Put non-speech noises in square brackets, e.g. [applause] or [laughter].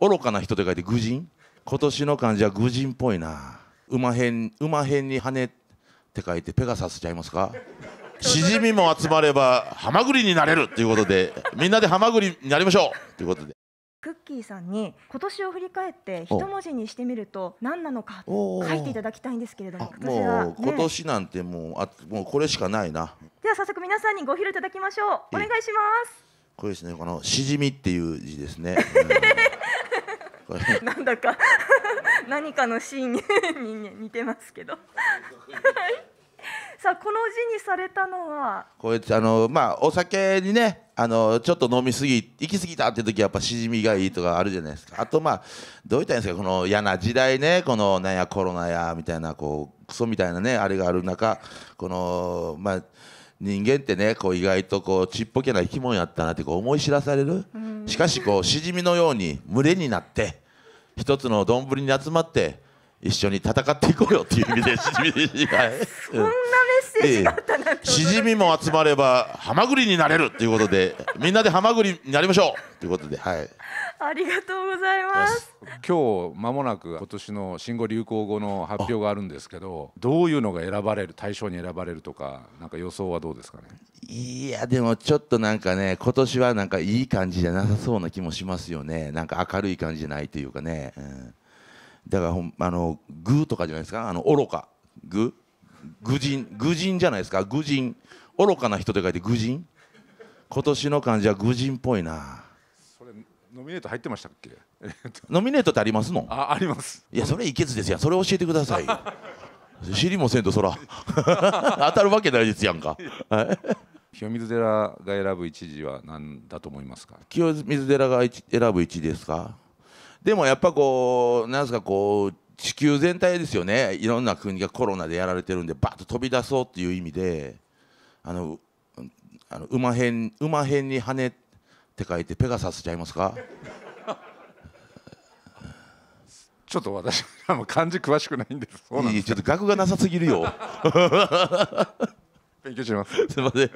愚かな人と書いて愚人今年の漢字は愚人っぽいな馬編馬編に羽って書いてペガサスちゃいますかしじみも集まればハマグリになれるということでみんなでハマグリになりましょうということでクッキーさんに今年を振り返って一文字にしてみると何なのか書いていただきたいんですけれども、もう今年なんてもうあもうこれしかないなでは早速皆さんにご披露いただきましょうお願いしますこれですねこのしじみっていう字ですね、[laughs] なんだか。[laughs] 何かのシーンにに似てますけど。は [laughs] いさあこの字にされたのは。これあのまあお酒にねあのちょっと飲みすぎ行き過ぎたって時はやっぱしじみがいいとかあるじゃないですか。あとまあどういったんですかこの嫌な時代ねこのなんやコロナやみたいなこうクソみたいなねあれがある中このまあ人間ってねこう意外とこうちっぽけな生き物やったなってこう思い知らされるしかしこうしじみのように群れになって一つの丼に集まって一緒に戦っていこうよっていう意味でしじみで、はいこんなメッセージがあったなん。てしじみも集まればハマグリになれるということでみんなでハマグリになりましょうということではいありがとうございます。今日間もなく今年の新語・流行語の発表があるんですけどどういうのが選ばれる対象に選ばれるとかなんか予想はどうですかね？いやでもちょっとなんかね今年はなんかいい感じじゃなさそうな気もしますよね。なんか明るい感じじゃないというかね、うん、だからほんあのグーとかじゃないですか？あの愚か。グ愚人。愚人じゃないですか？愚人。愚かな人と書いて愚人。今年の漢字は愚人っぽいな。それノミネート入ってましたっけ？[laughs] ノミネートってありますの？ああります。いやそれいけずですやん。それ教えてください。よ [laughs] 知りもせんとそら。[laughs] 当たるわけないですやんか。清水寺が選ぶ一字は何だと思いますか？清水寺が一選ぶ1ですか？でもやっぱこうなんですかこう地球全体ですよね。いろんな国がコロナでやられてるんでバッと飛び出そうっていう意味であのあの馬編馬編に羽って書いてペガサスちゃいますか？ちょっと私あの漢字詳しくないんです。そうなんです。ちょっと額がなさすぎるよ。勉強します。[laughs] すいません